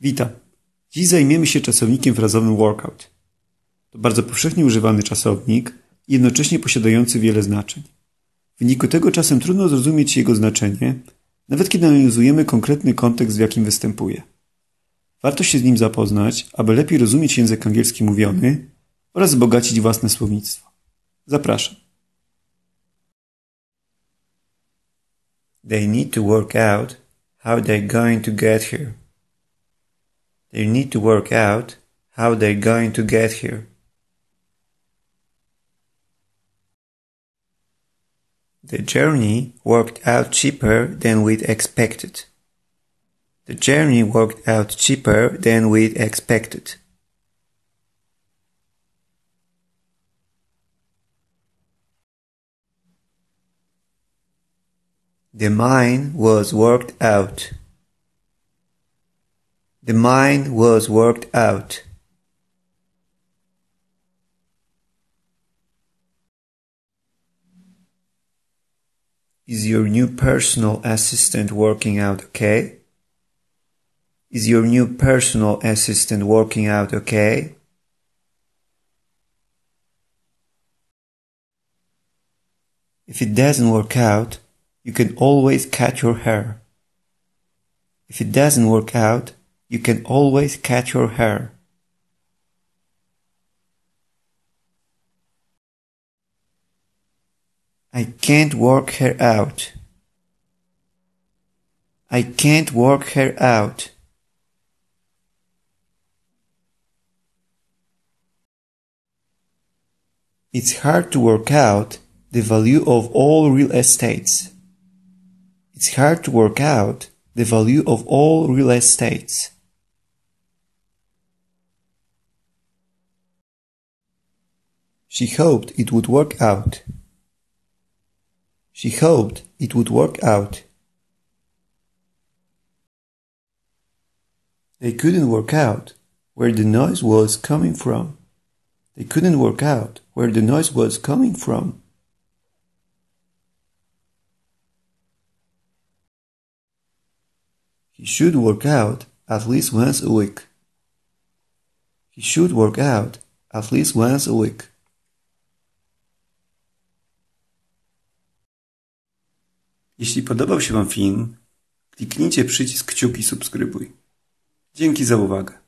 Witam. Dziś zajmiemy się czasownikiem frazowym workout. To bardzo powszechnie używany czasownik, jednocześnie posiadający wiele znaczeń. W wyniku tego czasem trudno zrozumieć jego znaczenie, nawet kiedy analizujemy konkretny kontekst, w jakim występuje. Warto się z nim zapoznać, aby lepiej rozumieć język angielski mówiony oraz wzbogacić własne słownictwo. Zapraszam. They need to work out how they're going to get here. They need to work out how they're going to get here. The journey worked out cheaper than we'd expected. The journey worked out cheaper than we'd expected. The mine was worked out. The mine was worked out. Is your new personal assistant working out okay? Is your new personal assistant working out okay? If it doesn't work out, you can always cut your hair. If it doesn't work out, you can always cut your hair. I can't work her out. I can't work her out. It's hard to work out the value of all real estates. It's hard to work out the value of all real estates. She hoped it would work out. She hoped it would work out. They couldn't work out where the noise was coming from. They couldn't work out where the noise was coming from. He should work out at least once a week. He should work out at least once a week. Jeśli podobał się Wam film, kliknijcie przycisk kciuki subskrybuj. Dzięki za uwagę.